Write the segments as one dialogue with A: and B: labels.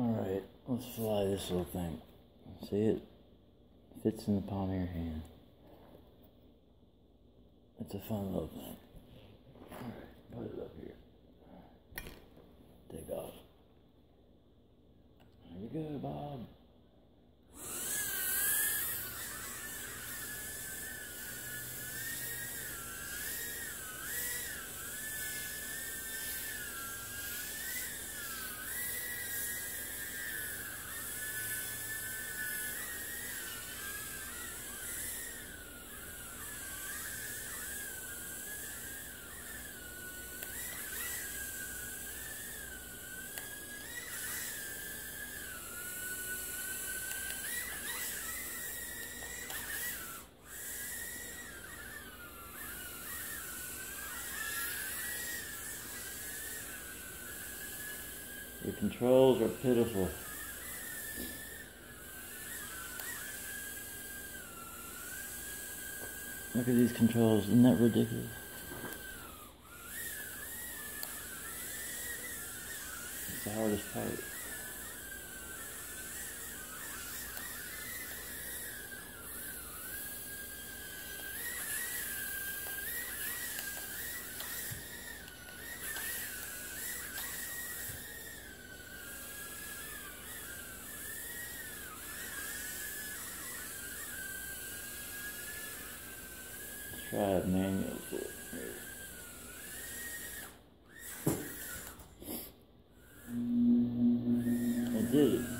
A: Alright, let's fly this little thing. See it? Fits in the palm of your hand. It's a fun little thing. Alright, put it up here. Take off. There we go, Bob. Your controls are pitiful. Look at these controls, isn't that ridiculous? It's the hardest part. It. Here. I did it.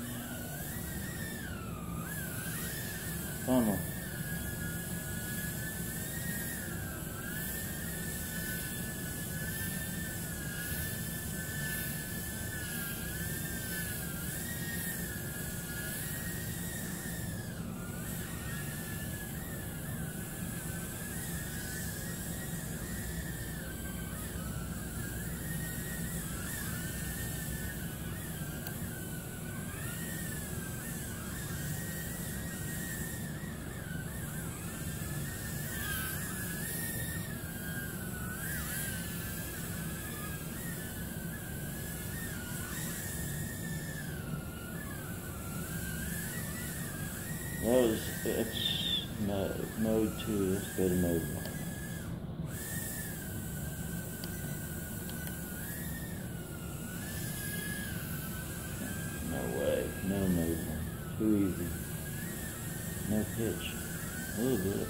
A: It's mode, mode two. Let's go to mode one. No way. No mode one. Too easy. No pitch. A little bit.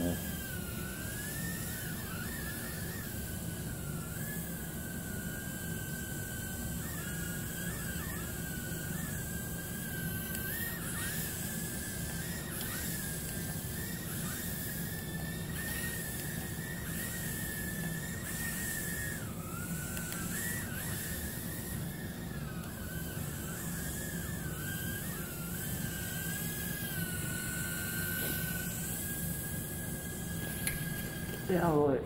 A: Alright, 对啊，我